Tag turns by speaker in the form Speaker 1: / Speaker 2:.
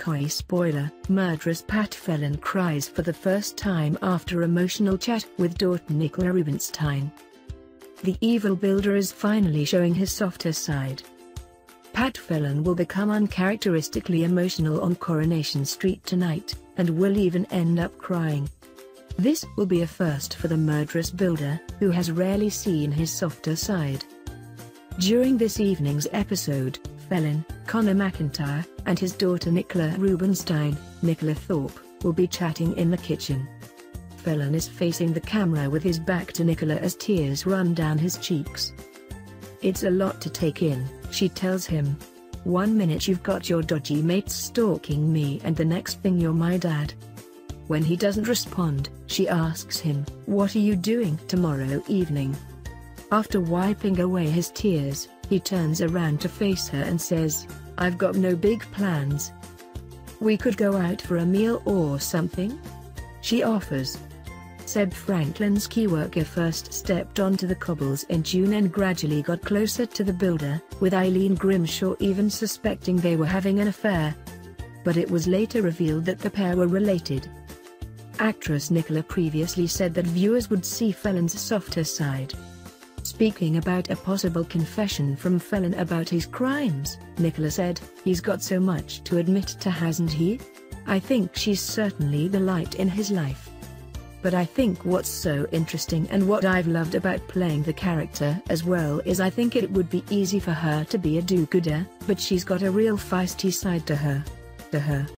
Speaker 1: Spoiler, murderous Pat Phelan cries for the first time after emotional chat with daughter Nicola Rubenstein. The evil builder is finally showing his softer side. Pat Phelan will become uncharacteristically emotional on Coronation Street tonight, and will even end up crying. This will be a first for the murderous builder, who has rarely seen his softer side. During this evening's episode, Phelan, Connor McIntyre, and his daughter Nicola Rubenstein, Nicola Thorp, will be chatting in the kitchen. Phelan is facing the camera with his back to Nicola as tears run down his cheeks. It's a lot to take in, she tells him. One minute you've got your dodgy mates stalking me and the next thing you're my dad. When he doesn't respond, she asks him, What are you doing tomorrow evening? After wiping away his tears, he turns around to face her and says, I've got no big plans. We could go out for a meal or something? She offers. Seb Franklin's key worker first stepped onto the cobbles in June and gradually got closer to the builder, with Eileen Grimshaw even suspecting they were having an affair. But it was later revealed that the pair were related. Actress Nicola previously said that viewers would see Phelan's softer side. Speaking about a possible confession from Phelan about his crimes, Nicola said, He's got so much to admit to hasn't he? I think she's certainly the light in his life. But I think what's so interesting and what I've loved about playing the character as well is I think it would be easy for her to be a do-gooder, but she's got a real feisty side to her. To her.